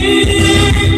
¡Gracias!